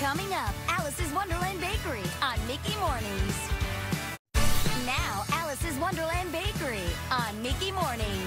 Coming up, Alice's Wonderland Bakery on Mickey Mornings. Now, Alice's Wonderland Bakery on Mickey Mornings.